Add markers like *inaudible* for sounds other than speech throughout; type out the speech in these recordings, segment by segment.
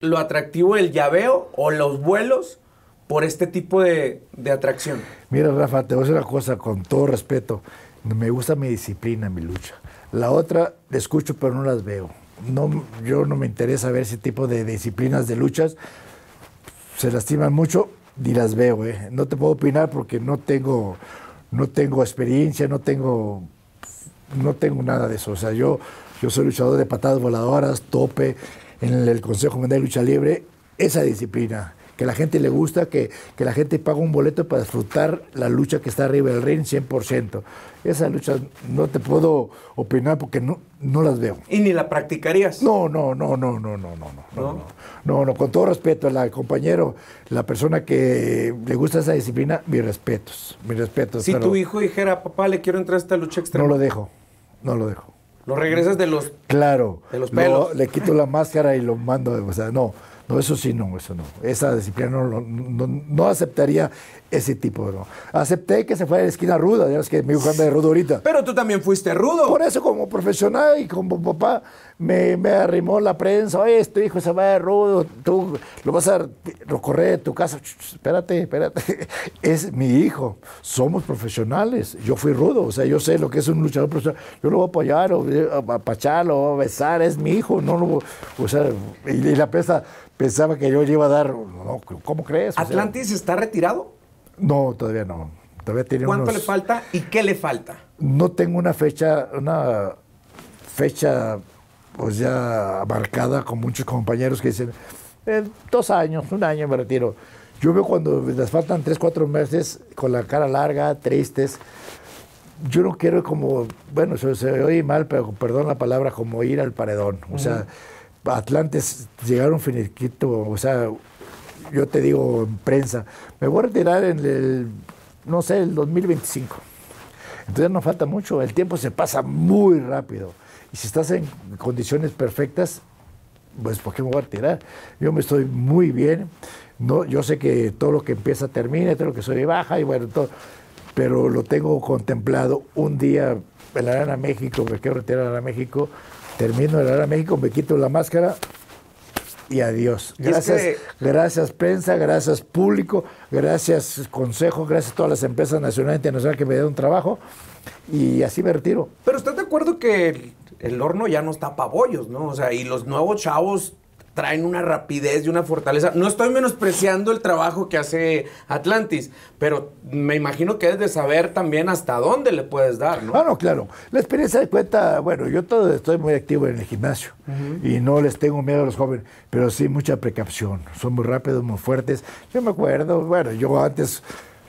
lo atractivo del llaveo o los vuelos por este tipo de, de atracción? Mira, Rafa, te voy a decir una cosa con todo respeto. Me gusta mi disciplina, mi lucha. La otra, la escucho, pero no las veo. No, yo no me interesa ver ese tipo de disciplinas de luchas. Se lastiman mucho ni las veo. ¿eh? No te puedo opinar porque no tengo, no tengo experiencia, no tengo, no tengo nada de eso. O sea, yo, yo soy luchador de patadas voladoras, tope, en el Consejo Mundial de Lucha Libre esa disciplina. Que la gente le gusta, que, que la gente paga un boleto para disfrutar la lucha que está arriba del ring 100%. Esa lucha no te puedo opinar porque no, no las veo. ¿Y ni la practicarías? No, no, no, no, no, no, no, no. No, no, no con todo respeto la compañero, la persona que le gusta esa disciplina, mis respetos, mis respetos. Si tu hijo dijera, papá, le quiero entrar a esta lucha extrema. No lo dejo, no lo dejo. Lo regresas de los, claro, de los pelos. le quito la máscara y lo mando, o sea, no. No, eso sí, no, eso no. Esa disciplina no, no, no aceptaría ese tipo, ¿no? Acepté que se fuera a la esquina ruda, ya es que me anda de rudo ahorita. Pero tú también fuiste rudo. Por eso, como profesional y como papá, me, me arrimó la prensa, oye, tu hijo se va de rudo, tú lo vas a recorrer de tu casa. espérate, espérate. *laughs* Es mi hijo, somos profesionales. Yo fui rudo, o sea, yo sé lo que es un luchador profesional. Yo lo voy a apoyar, o a apacharlo, a besar, es mi hijo, no lo O sea, y, y la prensa pensaba que yo le iba a dar. No, ¿Cómo crees? ¿Atlantis sea, está retirado? No, todavía no. Todavía tiene ¿Cuánto unos... le falta y qué le falta? No tengo una fecha, una fecha pues ya marcada con muchos compañeros que dicen, en dos años, un año me retiro. Yo veo cuando les faltan tres, cuatro meses con la cara larga, tristes. Yo no quiero como, bueno, se, se oye mal, pero perdón la palabra, como ir al paredón. O uh -huh. sea, Atlantes llegaron finiquito, o sea, yo te digo en prensa, me voy a retirar en el, no sé, el 2025. Entonces no falta mucho, el tiempo se pasa muy rápido. Y si estás en condiciones perfectas, pues ¿por qué me voy a retirar? Yo me estoy muy bien. No, yo sé que todo lo que empieza termina, todo lo que soy baja y bueno, todo. Pero lo tengo contemplado un día en la Arena México, me quiero retirar a la México, termino en la Arena México, me quito la máscara y adiós. Gracias, es que... gracias prensa, gracias público, gracias consejo, gracias a todas las empresas nacionales e internacionales que me dieron trabajo y así me retiro. Pero ¿estás de acuerdo que el, horno ya no está para bollos, no? O sea, y los nuevos chavos traen una rapidez y una fortaleza. No estoy menospreciando el trabajo que hace Atlantis, pero me imagino que debes de saber también hasta dónde le puedes dar, ¿no? Ah, no, claro. La experiencia de cuenta, bueno, yo todo estoy muy activo en el gimnasio uh -huh. y no les tengo miedo a los jóvenes, pero sí mucha precaución. Son muy rápidos, muy fuertes. Yo me acuerdo, bueno, yo antes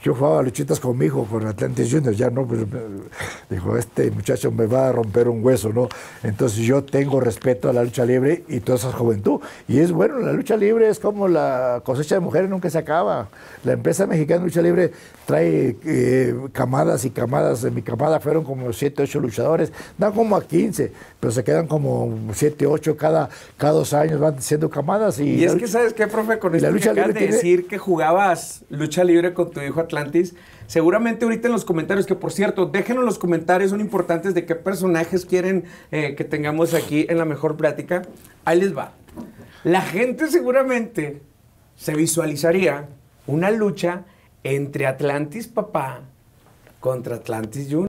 yo jugaba luchitas con mi hijo, con Atlantis Juniors, ya no, pues, dijo, este muchacho me va a romper un hueso, ¿no? Entonces yo tengo respeto a la lucha libre y toda esa juventud. Y es bueno, la lucha libre es como la cosecha de mujeres, nunca se acaba. La empresa mexicana de lucha libre trae eh, camadas y camadas, en mi camada fueron como 7, 8 luchadores, dan como a 15, pero se quedan como 7, 8 cada, cada dos años, van siendo camadas. Y, y es que, ¿sabes qué, profe? Con esto lucha que acabas de tiene... decir que jugabas lucha libre con tu hijo Atlantis. Seguramente ahorita en los comentarios, que por cierto, déjenos los comentarios, son importantes de qué personajes quieren eh, que tengamos aquí en la mejor plática. Ahí les va. La gente seguramente se visualizaría una lucha entre Atlantis papá contra Atlantis Junior.